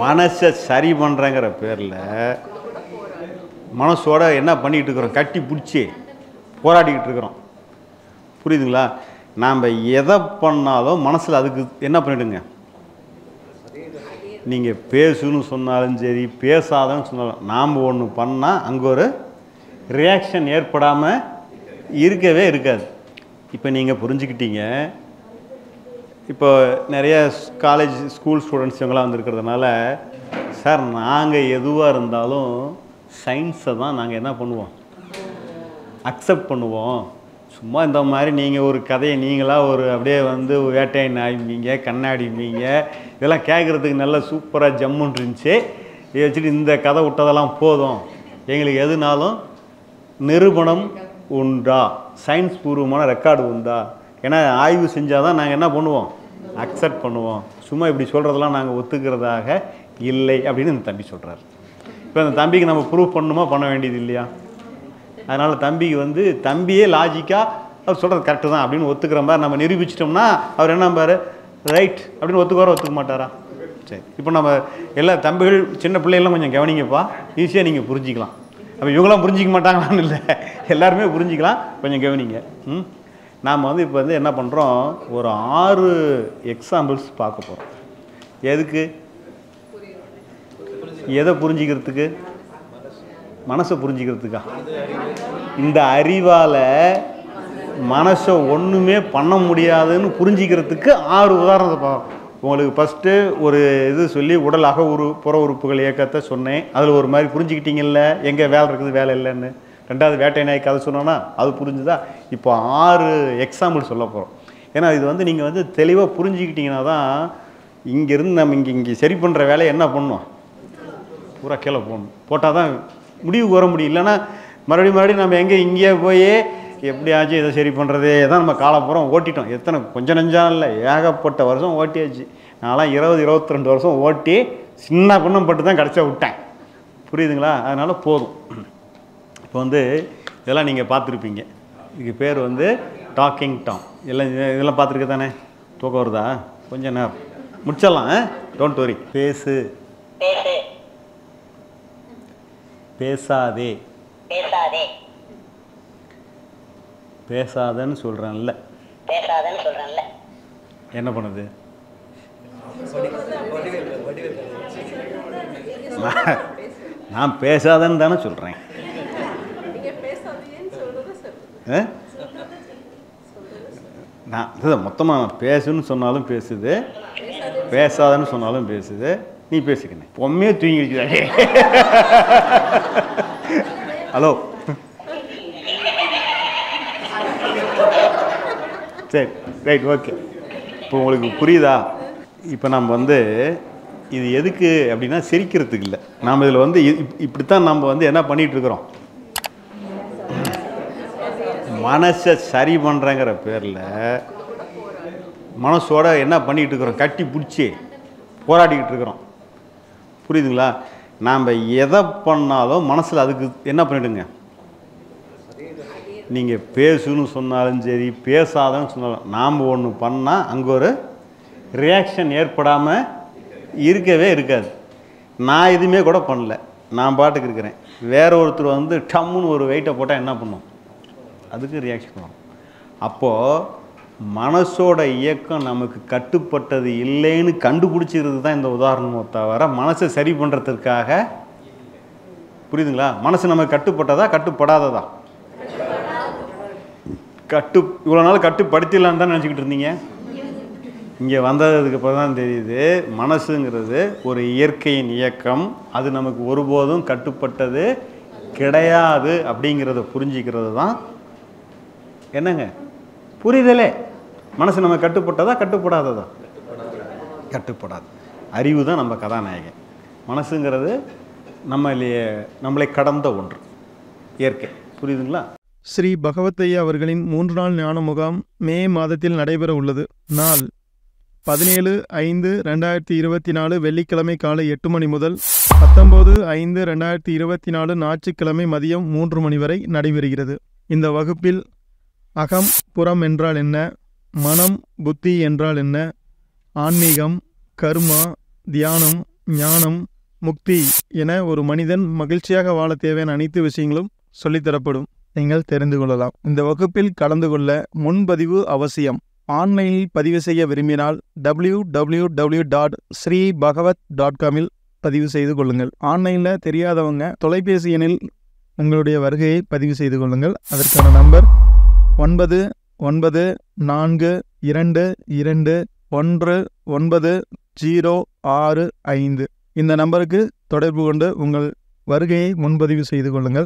மனசை சரி பண்ணுறேங்கிற பேரில் மனசோட என்ன பண்ணிக்கிட்டு இருக்கிறோம்? கட்டி பிடிச்சி போராடிக்கிட்டு இருக்கிறோம். புரியுதுங்களா? நாம் எதை பண்ணாலும் மனசில் அதுக்கு என்ன பண்ணிவிடுங்க நீங்கள் பேசுன்னு சொன்னாலும் சரி பேசாதன்னு சொன்னாலும் நாம் ஒன்று பண்ணால் அங்கே ஒரு ரியாக்ஷன் ஏற்படாமல் இருக்கவே இருக்காது. இப்போ நீங்கள் புரிஞ்சுக்கிட்டீங்க. இப்போ நிறைய காலேஜ் ஸ்கூல் ஸ்டூடெண்ட்ஸ் இவங்களாம் வந்திருக்கிறதுனால சார் நாங்கள் எதுவாக இருந்தாலும் சயின்ஸை தான் நாங்கள் என்ன பண்ணுவோம்? அக்செப்ட் பண்ணுவோம். சும்மா இந்த மாதிரி நீங்கள் ஒரு கதையை நீங்களாக ஒரு அப்படியே வந்து வேட்டை நாய்மீங்க கண்ணாடிவீங்க இதெல்லாம் கேட்குறதுக்கு நல்ல சூப்பராக ஜம்முன்னு இருந்துச்சு. இதை வச்சுட்டு இந்த கதை விட்டதெல்லாம் போதும். எங்களுக்கு எதுனாலும் நிரூபணம் உண்டா? சயின்ஸ் பூர்வமான ரெக்கார்டு உண்டா? ஏன்னா ஆய்வு செஞ்சால் தான் நாங்கள் என்ன பண்ணுவோம்? அக்செப்ட் பண்ணுவோம். சும்மா இப்படி சொல்கிறதெல்லாம் நாங்கள் ஒத்துக்கிறதாக இல்லை அப்படின்னு இந்த தம்பி சொல்கிறார் இப்போ அந்த தம்பிக்கு நம்ம ப்ரூவ் பண்ணணுமா பண்ண வேண்டியது இல்லையா? அதனால் தம்பிக்கு வந்து தம்பியே லாஜிக்காக அவர் சொல்கிறது கரெக்டு தான் அப்படின்னு ஒத்துக்கிற மாதிரி நம்ம நிரூபிச்சிட்டோம்னா அவர் என்ன பாரு? ரைட் அப்படின்னு ஒத்துக்குவாரா ஒத்துக்க மாட்டாரா? சரி. இப்போ நம்ம எல்லா தம்பிகள் சின்ன பிள்ளைகள்லாம் கொஞ்சம் கவனிங்கப்பா. ஈஸியாக நீங்கள் புரிஞ்சிக்கலாம். அப்போ இவங்களாம் புரிஞ்சிக்க மாட்டாங்களான்னு இல்லை. எல்லாருமே புரிஞ்சிக்கலாம். கொஞ்சம் கவனிங்க. ம்? நாம் வந்து இப்போ வந்து என்ன பண்ணுறோம் ஒரு ஆறு எக்ஸாம்பிள்ஸ் பார்க்க போகிறோம் எதுக்கு? எதை புரிஞ்சிக்கிறதுக்கு? மனசை புரிஞ்சிக்கிறதுக்கா? இந்த அறிவால் மனசை ஒன்றுமே பண்ண முடியாதுன்னு புரிஞ்சிக்கிறதுக்கு ஆறு உதாரணத்தை பார்க்கணும் உங்களுக்கு ஃபஸ்ட்டு ஒரு இது சொல்லி உடல் அக உரு புற உறுப்புகள் இயக்கத்தை சொன்னேன். அதில் ஒரு மாதிரி புரிஞ்சுக்கிட்டீங்கல்ல? எங்கே வேலை இருக்குது வேலை இல்லைன்னு. ரெண்டாவது வேட்டை நாய் கதை சொன்னோன்னா அது புரிஞ்சுதா? இப்போ ஆறு எக்ஸாம்பிள் சொல்ல போகிறோம் ஏன்னா இது வந்து நீங்கள் வந்து தெளிவாக புரிஞ்சுக்கிட்டீங்கன்னா தான் இங்கேருந்து நம்ம இங்கே இங்கே சரி பண்ணுற வேலையை என்ன பண்ணுவோம் பூரா கீழே போகணும் போட்டால் தான் முடிவுக்கு வர முடியும். இல்லைன்னா மறுபடியும் மறுபடியும் நம்ம எங்கே இங்கேயே போய் எப்படியாச்சும் இதை சரி பண்ணுறது தான் நம்ம காலப்புறம் ஓட்டிட்டோம். எத்தனை கொஞ்சம் நஞ்சாலும் இல்லை. ஏகப்பட்ட வருஷம் ஓட்டியாச்சு. நான்லாம் இருபது இருபத்தி ரெண்டு வருஷம் ஓட்டி சின்ன குண்ணம் பட்டு தான் கிடச்சா விட்டேன். புரியுதுங்களா? அதனால் போதும். இப்போ வந்து இதெல்லாம் நீங்கள் பார்த்துருப்பீங்க. இதுக்கு பேர் வந்து டாக்கிங் டாம் எல்லாம் இது- இதெல்லாம் பார்த்துருக்க தானே? தூக்கம் வருதா? கொஞ்சம் நேரம். முடிச்சிடலாம் டோன்ட் வரி பேசு பேசு. பேசாதே. பேசாதே. பேசாதன்னு சொல்கிறேன்ல பேசாதேன்னு சொல்றேன்ல. என்ன பண்ணுது? நான் பேசாதன்னு தானே சொல்கிறேன் நான் இதுதான் மொத்தமாக பேசுன்னு சொன்னாலும் பேசுது. பேசாதன்னு சொன்னாலும் பேசுது. நீ பேசிக்கணும் பொம்மையே தூங்கிடுச்சு ஹலோ. சரி ரைட் ஓகே. இப்போ உங்களுக்கு புரியுதா? இப்போ நம்ம வந்து இது எதுக்கு அப்படின்னா சிரிக்கிறதுக்கு இல்லை. நாம் இதில் வந்து இப்படி இப்படித்தான் நம்ம வந்து என்ன பண்ணிகிட்ருக்குறோம் இருக்கிறோம்? மனசை சரி பண்ணுறேங்கிற பேரில் மனசோட என்ன பண்ணிக்கிட்டு இருக்கிறோம்? கட்டி பிடிச்சி போராடிக்கிட்டு இருக்கிறோம். புரியுதுங்களா? நாம் எதை பண்ணாலும் மனசில் அதுக்கு என்ன பண்ணிவிடுங்க நீங்கள் பேசுன்னு சொன்னாலும் சரி பேசாதன்னு சொன்னாலும் நாம் ஒன்று பண்ணால் அங்கே ஒரு ரியாக்ஷன் ஏற்படாமல் இருக்கவே இருக்காது. நான் எதுவுமே கூட பண்ணல. நான் பாட்டுக்கு இருக்கிறேன். வேற ஒருத்தர் வந்து டம்முன்னு ஒரு வெயிட்டை போட்டால் என்ன பண்ணும்? அதுக்கு ரியாக்ஷன் வரும். அப்போது மனசோட இயக்கம் நமக்கு கட்டுப்பட்டது இல்லைன்னு கண்டுபிடிச்சிருது தான் இந்த உதாரணமோ தவிர மனசை சரி பண்ணுறதுக்காக புரியுதுங்களா? மனசு நமக்கு கட்டுப்பட்டதா கட்டுப்படாததா? கட்டு இவ்வளோ நாள் கட்டுப்படுத்திடலான்னு தான் நினச்சிக்கிட்டு இருந்தீங்க? இங்கே வந்ததுக்கு அப்புறம் தான் தெரியுது மனசுங்கிறது ஒரு இயற்கையின் இயக்கம். அது நமக்கு ஒருபோதும் கட்டுப்பட்டது கிடையாது அப்படிங்கிறத புரிஞ்சிக்கிறது தான் என்னங்க? புரிதலே. மனசு நம்ம கட்டுப்பட்டதா கட்டுப்படாததா? கட்டுப்படாது. அறிவு தான் நம்ம கதாநாயகன். மனசுங்கிறது நம்மளையே நம்மளை கடந்த ஒன்று. இயற்கை. புரியுதுங்களா? ஸ்ரீ பகவத்தையா அவர்களின் மூன்று நாள் ஞான முகாம் மே மாதத்தில் நடைபெற உள்ளது. நாள் பதினேழு ஐந்து ரெண்டாயிரத்தி இருபத்தி நாலு வெள்ளிக்கிழமை காலை எட்டு மணி முதல் பத்தொம்போது ஐந்து ரெண்டாயிரத்தி இருபத்தி நாலு ஞாயிற்றுக்கிழமை மதியம் மூன்று மணி வரை நடைபெறுகிறது. இந்த வகுப்பில் அகம் புறம் என்றால் என்ன? மனம் புத்தி என்றால் என்ன? ஆன்மீகம் கர்மா தியானம் ஞானம் முக்தி என ஒரு மனிதன் மகிழ்ச்சியாக வாழ தேவையான அனைத்து விஷயங்களும் சொல்லித்தரப்படும் நீங்கள் தெரிந்து கொள்ளலாம். இந்த வகுப்பில் கலந்து கொள்ள முன்பதிவு அவசியம். ஆன்லைனில் பதிவு செய்ய விரும்பினால் W W W dot Sri Bhagavad dot காமில் பதிவு செய்து கொள்ளுங்கள். ஆன்லைனில் தெரியாதவங்க தொலைபேசி எண்ணில் உங்களுடைய வருகையை பதிவு செய்து கொள்ளுங்கள். அதற்கான நம்பர் ஒன்பது ஒன்பது நான்கு இரண்டு இரண்டு ஒன்று ஒன்பது ஜீரோ ஆறு ஐந்து. இந்த நம்பருக்கு தொடர்பு கொண்டு உங்கள் வருகையை முன்பதிவு செய்து கொள்ளுங்கள்.